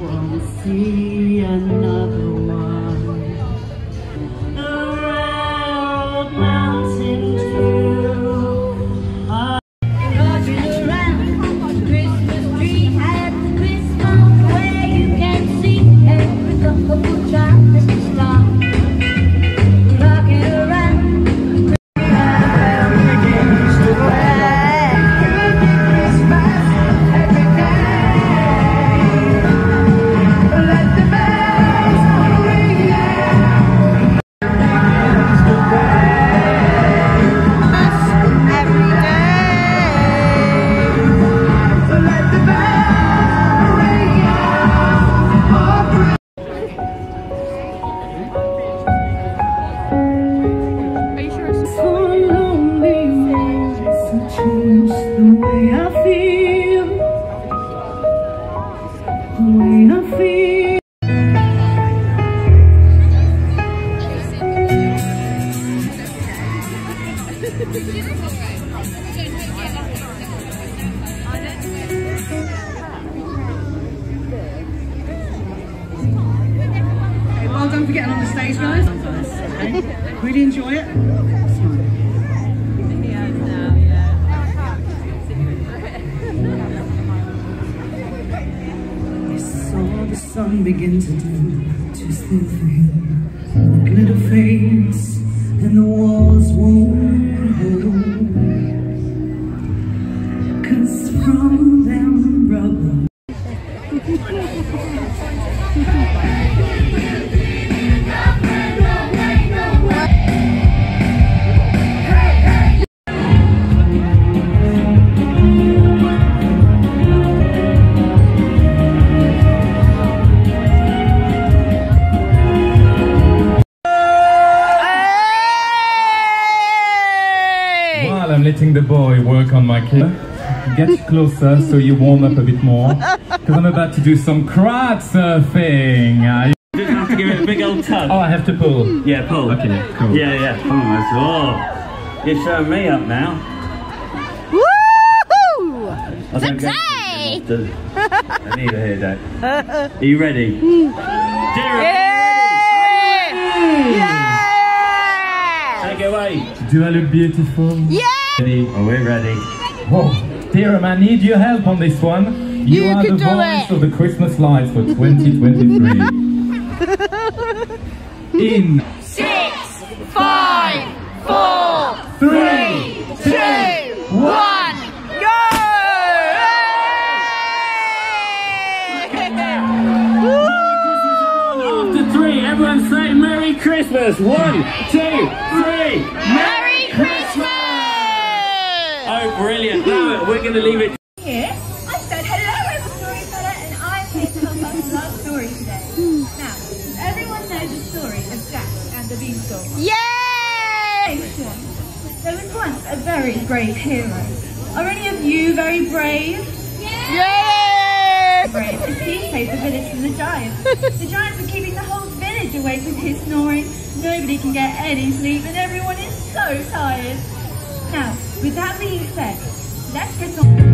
won't see another feel. The way feel. Well done for getting on the stage, guys. Really enjoy it. The sun begin to do twisted thing. The glitter fades and the walls won't hold. Cause from them, brother. While I'm the boy work on my kid, get closer so you warm up a bit more. Because I'm about to do some crowd surfing. Uh, Just have to give it a big old tug. oh, I have to pull. Yeah, pull. Okay, cool. Yeah, yeah. Oh, that's all. You're showing me up now. Woo! I don't get Sexy! I need to hear that. Are you ready? Dear, Yeah! take it away. Do I look beautiful? Yeah! Ready? Oh, we're ready. Whoa, Dereham, I need your help on this one. You, You are can the do voice it. of the Christmas lights for 2023. In Six, five, four, three, two, one, go! After three, everyone say Merry Christmas. One, two, three. Merry Christmas! Oh, brilliant. Now we're going to leave it. here. I said hello, I'm a storyteller, and I'm here to tell us a love story today. Now, everyone knows the story of Jack and the Beanstalk. Yay! There was once a very brave hero. Are any of you very brave? Yay! Brave, as he saved the village from the giants. The giants were keeping the whole village awake with his snoring. Nobody can get any sleep, and everyone is so tired. With that being said, let's get on.